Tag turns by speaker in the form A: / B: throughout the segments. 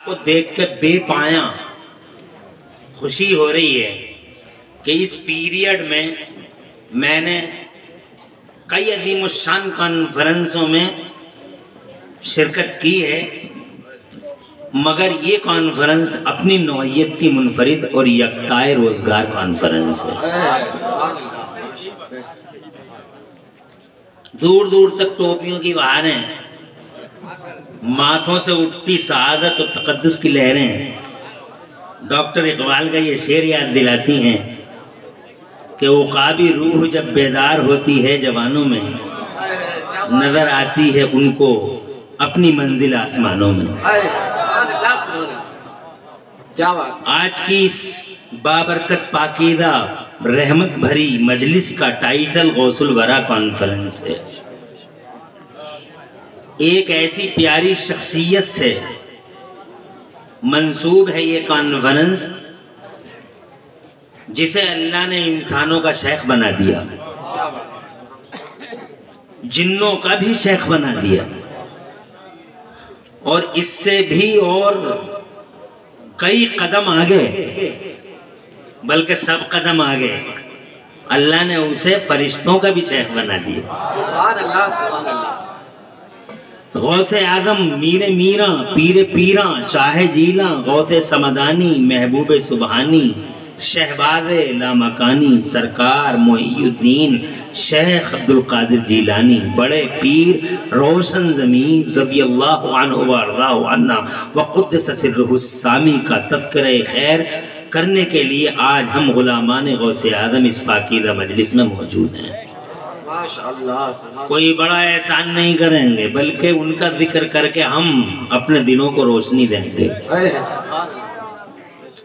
A: को देख के बेपाया। खुशी हो रही है कि इस पीरियड में मैंने कई अजीम शान कॉन्फ्रेंसों में शिरकत की है, मगर ये कॉन्फ्रेंस अपनी नौीयत की मुनफरद और यकताए रोज़गार कॉन्फ्रेंस है। दूर दूर तक टोपियों की बहारें माथों से उठती शहादत और तकदस की लहरें डॉक्टर इकबाल का ये शेर याद दिलाती हैं कि वो काबी रूह जब बेदार होती है जवानों में, नज़र आती है उनको अपनी मंजिल आसमानों में। आज की इस बाबरकत पाकिदा, रहमत भरी मजलिस का टाइटल गौसुल वरा कॉन्फ्रेंस है। एक ऐसी प्यारी शख्सियत से मंसूब है ये कॉन्फ्रेंस जिसे अल्लाह ने इंसानों का शेख बना दिया। जिन्नों का भी शेख बना दिया। और इससे भी और कई कदम आगे, बल्कि सब कदम आगे, अल्लाह ने उसे फरिश्तों का भी शेख बना दिया। गौसे आदम मीर मीरा पीर पीरा शाह जीला गौसे समदानी महबूब सुबहानी शहबाज लामकानी, सरकार मोहुद्दीन शेख अब्दुल कादिर जीलानी, बड़े पीर, रोशन ज़मीन रबी अल्लाह का तस्कर खैर करने के लिए आज हम गुलामान गौसे आदम इस पाकिदा मजलिस में मौजूद हैं। कोई बड़ा एहसान नहीं करेंगे बल्कि उनका ज़िक्र करके हम अपने दिनों को रोशनी देंगे।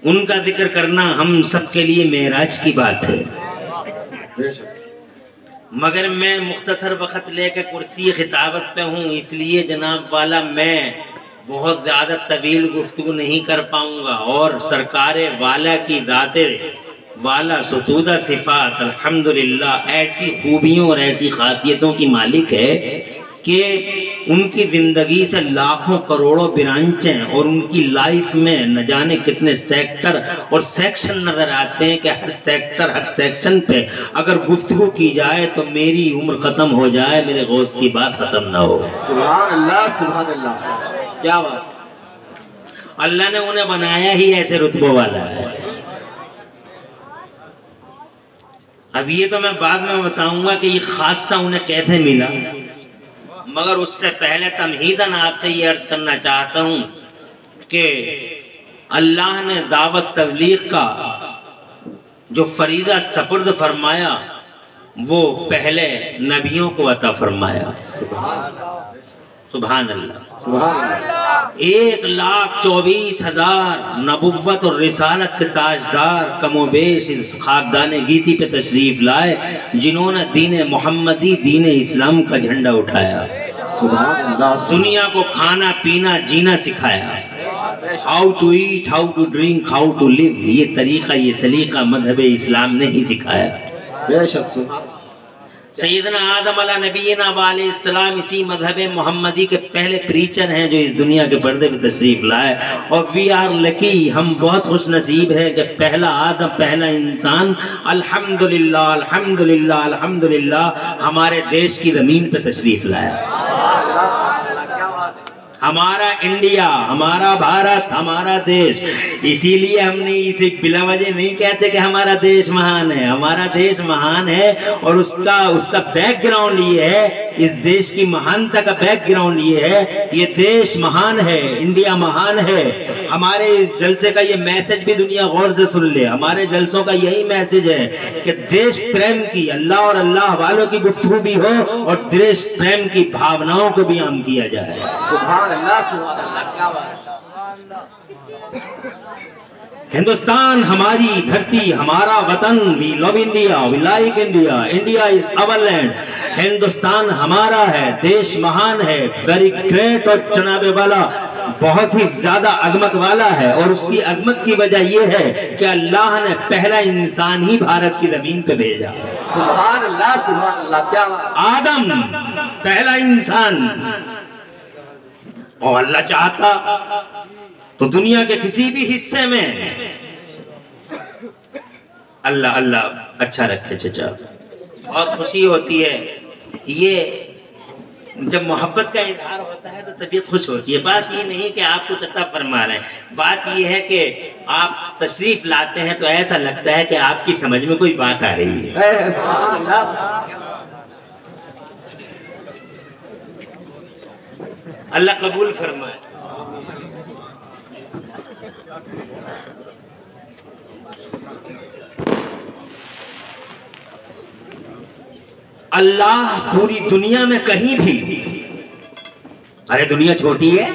A: उनका ज़िक्र करना हम सबके लिए मेराज की बात है। मगर मैं मुख्तसर वक़्त लेकर कुर्सी खिताबत पे हूँ इसलिए जनाब वाला मैं बहुत ज़्यादा तवील गुफ्तु नहीं कर पाऊँगा और सरकार वाला की दाते वाला सतूदा सिफात अल्हम्दुलिल्लाह ऐसी खूबियों और ऐसी खासियतों की मालिक है कि उनकी ज़िंदगी से लाखों करोड़ों ब्रांचें और उनकी लाइफ में न जाने कितने सेक्टर और सेक्शन नज़र आते हैं कि हर सेक्टर हर सेक्शन पे अगर गुफ्तगु की जाए तो मेरी उम्र ख़त्म हो जाए मेरे गोश्त की बात ख़त्म ना हो।
B: अल्लाह अल्लाह क्या बात?
A: अल्लाह ने उन्हें बनाया ही ऐसे रुतबों वाला है। अब ये तो मैं बाद में बताऊँगा कि ये खासा उन्हें कैसे मिला। मगर उससे पहले तमहीदन आपसे ये अर्ज़ करना चाहता हूँ कि अल्लाह ने दावत तबलीग का जो फरीदा सपर्द फरमाया, वो पहले नबियों को अता फरमाया। सुबहान अल्लाह एक लाख चौबीस हज़ार नबुवत और रिसालत के ताजदार कमोबेश इस खाकदान गीती पे तशरीफ़ लाए जिन्होंने दीन मोहम्मदी दीन इस्लाम का झंडा उठाया। दुनिया को खाना पीना जीना सिखाया। How to eat how to drink how to live ये तरीका ये सलीका मज़हब इस्लाम ने ही सिखाया। सैदना आदम अला इसी मज़हब मोहम्मदी के पहले प्रीचर हैं जो इस दुनिया के पर्दे पर तशरीफ़ लाए। और वी आर लकी हम बहुत खुश नसीब है कि पहला आदम, पहला इंसान, अल्हम्दुलिल्लाह अल्हम्दुलिल्लाह अल्हम्दुलिल्लाह, हमारे देश की ज़मीन पर तशरीफ़ लाया। हमारा इंडिया, हमारा भारत, हमारा देश। इसीलिए हमने इसे बिला वजह नहीं कहते कि हमारा देश महान है। हमारा देश महान है और उसका उसका बैकग्राउंड ये है, इस देश की महानता का बैकग्राउंड ये है, ये देश महान है, इंडिया महान है। हमारे इस जलसे का ये मैसेज भी दुनिया गौर से सुन ले। हमारे जलसों का यही मैसेज है कि देश प्रेम की, अल्लाह और अल्लाह वालों की गुफ्तगू भी हो और देश प्रेम की भावनाओं को भी आम किया जाए।
B: सुभान
A: हिंदुस्तान हमारी धरती हमारा वतन we love India we like India India is our land Hindustan हमारा है देश महान है वेरी ग्रेट और चनाबे वाला बहुत ही ज़्यादा अजमत वाला है और उसकी अजमत की वजह यह है कि अल्लाह ने पहला इंसान ही भारत की ज़मीन पे भेजा।
B: सुभान अल्लाह सुभान अल्लाह क्या
A: आदम पहला इंसान और अल्लाह चाहता तो दुनिया के किसी भी हिस्से में अल्लाह अल्लाह अच्छा रखे चचा। बहुत खुशी होती है। ये जब मोहब्बत का इजहार होता है तो तबीयत खुश होती है। बात ये नहीं कि आप कुछ अता फरमा रहे हैं। बात ये है कि आप तशरीफ़ लाते हैं तो ऐसा लगता है कि आपकी समझ में कोई बात आ रही है। अल्लाह कबूल फरमाए। अल्लाह पूरी दुनिया में कहीं भी अरे दुनिया छोटी है।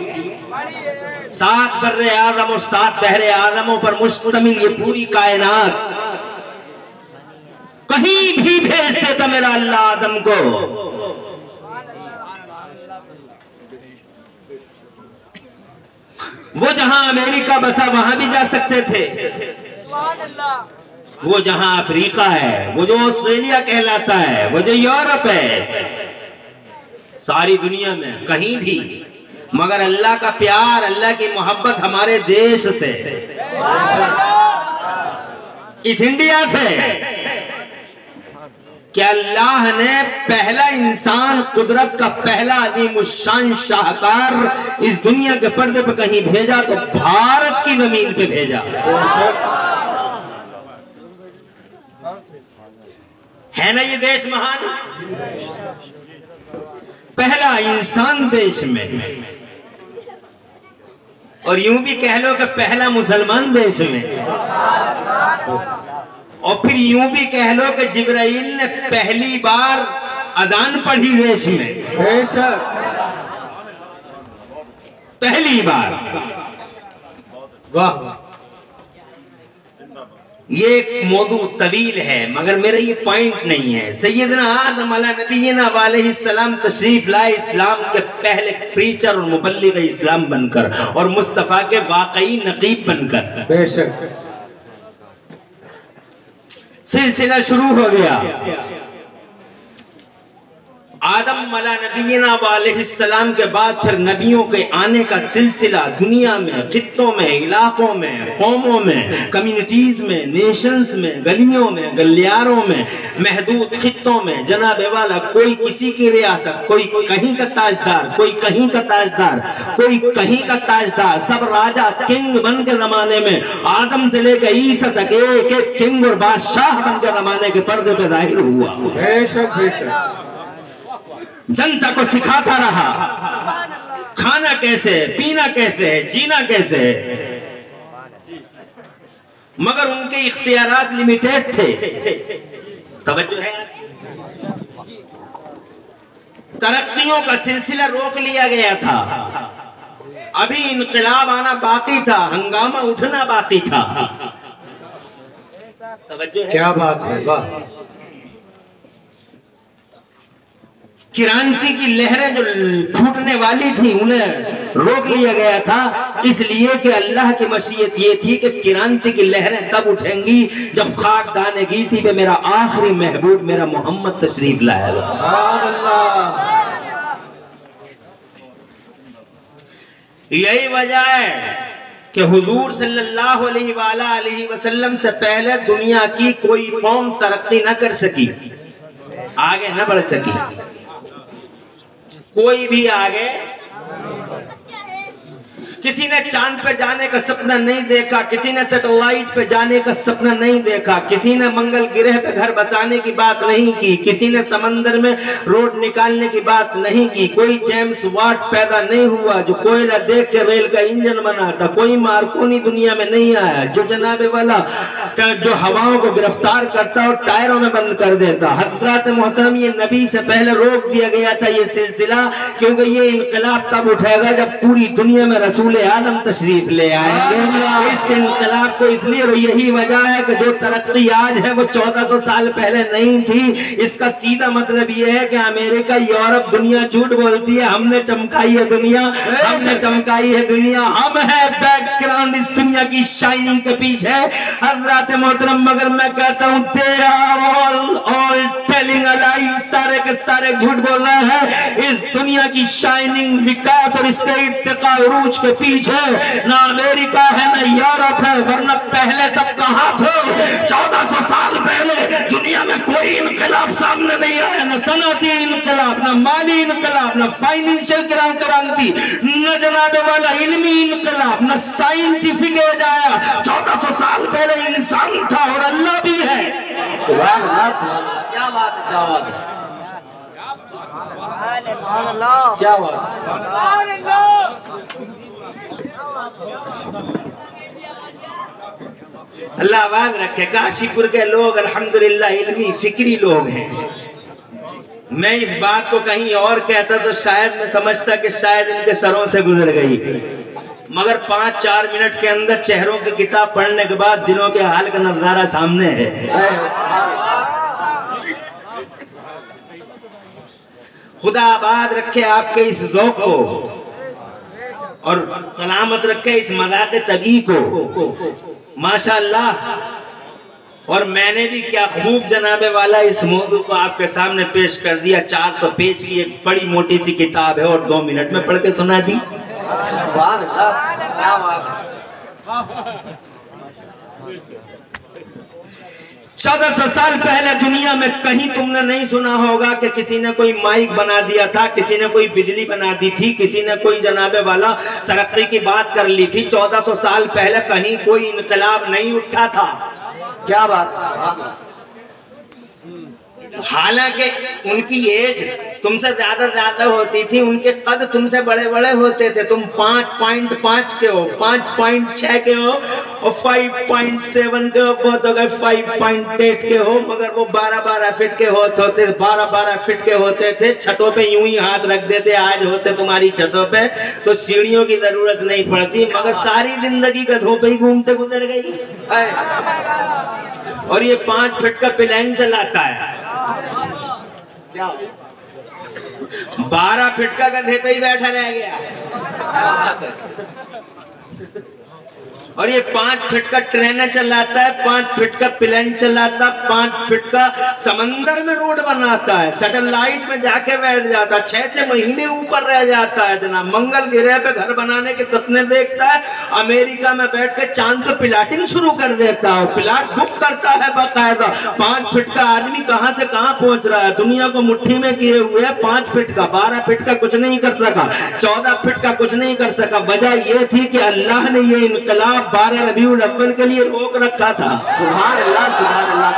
A: सात बर्रे आज़म और सात बहरे आदमों पर मुश्तमिल ये पूरी कायनात। कहीं भी भेज देता मेरा अल्लाह आदम को। वो जहाँ अमेरिका बसा वहाँ भी जा सकते थे। वो जहाँ अफ्रीका है वो जो ऑस्ट्रेलिया कहलाता है वो जो यूरोप है सारी दुनिया में कहीं भी। मगर अल्लाह का प्यार अल्लाह की मोहब्बत हमारे देश से। इस इंडिया से। कि अल्लाह ने पहला इंसान कुदरत का पहला अदीम शान शाहकार इस दुनिया के पर्दे पर कहीं भेजा तो भारत की ज़मीन पे भेजा। है ना ये देश महान? पहला इंसान देश में। और यूँ भी कह लो कि पहला मुसलमान देश में। और फिर यूँ भी कह लो कि जिब्राइल ने पहली बार अजान पढ़ी देश में पहली बार।
B: वाह।
A: ये एक मौजू तवील है मगर मेरा ये पॉइंट नहीं है। सैदना आदम नबीना सलाम तशरीफ़ लाए इस्लाम के पहले प्रीचर और मुबल्लिग इस्लाम बनकर और मुस्तफ़ा के वाकई नकीब बनकर।
B: बेशक।
A: सिलसिला शुरू हो गया आदम मला नबीना सलाम के बाद फिर नबियों के आने का सिलसिला दुनिया में खितों में, इलाकों में, कौमों में कम्युनिटीज में नेशंस में, गलियों में, गलियारों में, महदूद खितों में, जनाब वाला कोई किसी की रियासत, कोई कहीं का ताजदार, कोई कहीं का ताजदार, कोई कहीं का ताजदार, सब राजा किंग बन के जमाने में, आदम से लेकर ईसा तक एक एक किंग और बादशाह बन के जमाने के पर्दे पे ज़ाहिर हुआ।
B: बेशक बेशक।
A: जनता को सिखाता रहा। खाना कैसे है, पीना कैसे है, जीना कैसे है? मगर उनके इख्तियारात लिमिटेड थे। है? तरक्तियों का सिलसिला रोक लिया गया था। अभी इनकलाब आना बाकी था, हंगामा उठना बाकी था।
B: क्या बात है, वाह।
A: क्रांति की लहरें जो फूटने वाली थी, उन्हें रोक लिया गया था। इसलिए कि अल्लाह की मशीयत ये थी कि क्रांति की लहरें तब उठेंगी जब खाक दाने गीती पे मेरा आखिरी महबूब, मेरा मोहम्मद तशरीफ़ लाएगा यही वजह है कि हुजूर सल्लल्लाहु अलैहि वसल्लम से पहले दुनिया की कोई कौम तरक्की न कर सकी, आगे न बढ़ सकी। कोई भी आगे किसी ने चाँद पे जाने का सपना नहीं देखा, किसी ने सेटेलाइट पे जाने का सपना नहीं देखा, किसी ने मंगल ग्रह पे घर बसाने की बात नहीं की, किसी ने समंदर में रोड निकालने की बात नहीं की, कोई जेम्स वाट पैदा नहीं हुआ, जो कोयला देख के रेल का इंजन बना था, कोई मार्कोनी दुनिया में नहीं आया, जो जनाबे वाला जो हवाओं को गिरफ़्तार करता और टायरों में बंद कर देता। हज़रत मोहतरम, ये नबी से पहले रोक दिया गया था ये सिलसिला, क्योंकि ये इनकलाब तब उठेगा जब पूरी दुनिया में रसूल रसूल आलम तशरीफ़ ले आएँगे इस इनकलाब को इसलिए और यही वजह है कि जो तरक्की आज है, वो 1400 साल पहले नहीं थी। इसका सीधा मतलब ये है कि अमेरिका, यूरोप, दुनिया झूठ बोलती है, हमने चमकाई है दुनिया, हमने चमकाई है दुनिया, हम है बैकग्राउंड इस दुनिया की शाइनिंग के पीछे। हज़रत मोहतरम, मगर मैं कहता हूँ, तेरा ऑल ऑल टेलिंग अलाई सारे के सारे झूठ बोल रहे हैं। इस दुनिया की शाइनिंग विकास और इसके उरूज के पीछे। ना अमेरिका है ना यूरोप है वरना पहले सब कहा थे? चौदह सौ साल पहले दुनिया में कोई इनकलाब सामने नहीं आया न सनती इनकलाब न माली इनकलाब न फाइनेंशियल क्रांति न जनाबे वाला इल्मी इनकलाब न साइंटिफिक एज आया। चौदह सौ साल पहले इंसान था और अल्लाह भी है।
B: सुभान अल्लाह सुभान अल्लाह क्या बात क्या बात क्या बात है?
A: अल्लाह आवाज़ रखे, काशीपुर के लोग, अल्हम्दुलिल्लाह, इल्मी, फिक्री लोग हैं। मैं इस बात को कहीं और कहता तो शायद मैं समझता कि शायद इनके सरों से गुजर गई। मगर पाँच, चार मिनट के अंदर चेहरों की किताब पढ़ने के बाद दिनों के हाल का नज़ारा सामने है। खुदा आबाद रखे आपके इस जौक को। और सलामत रखे इस मज़ाक तभी को। माशाल्लाह। और मैंने भी क्या खूब जनाबे वाला इस मौजू को आपके सामने पेश कर दिया। 400 पेज की एक बड़ी मोटी सी किताब है और दो मिनट में पढ़ के सुना दी
B: सुभान अल्लाह क्या बात है
A: चौदह सौ साल पहले दुनिया में कहीं तुमने नहीं सुना होगा कि किसी ने कोई माइक बना दिया था, किसी ने कोई बिजली बना दी थी, किसी ने कोई जनाबे वाला तरक्की की बात कर ली थी। चौदह सौ साल पहले कहीं कोई इनकलाब नहीं उठा था।
B: क्या बात?
A: हालाँकि उनकी एज तुमसे ज़्यादा ज़्यादा होती थी उनके कद तुमसे बड़े बड़े होते थे। तुम पाँच पॉइंट पाँच के हो पाँच पॉइंट छह के हो और फाइव पॉइंट सेवन के हो। बहुत अगर फाइव पॉइंट एट के हो मगर वो बारह बारह फिट के होते होते बारह बारह फिट के होते थे। छतों पे यूँ ही हाथ रख देते आज होते तुम्हारी छतों पे तो सीढ़ियों की ज़रूरत नहीं पड़ती। मगर सारी ज़िंदगी गधों पे ही घूमते गुजर गई। और ये पाँच फिट का प्लान चलाता है। बारह फिट का कंधे पे ही बैठा रह गया। और ये पाँच फिट का ट्रेन चलाता है, पाँच फिट का प्लेन चलाता है, पाँच फिट का समंदर में रोड बनाता है, सैटेलाइट में जाके बैठ जाता है छह छह महीने ऊपर रह जाता है जनाब मंगल ग्रह पे घर बनाने के सपने देखता है, अमेरिका में बैठ के चाँद को प्लाटिंग शुरू कर देता है, प्लाट बुक करता है बाकायदा, पाँच फिट का आदमी कहाँ से कहाँ पहुँच रहा है, दुनिया को मुट्ठी में किए हुए है पाँच फिट का, बारह फिट का कुछ नहीं कर सका, चौदह फिट का कुछ नहीं कर सका, वजह यह थी कि अल्लाह ने ये इनकलाब बारह रबी अव्वल के लिए रोक रखा था।
B: सुभान अल्लाह सुभान अल्लाह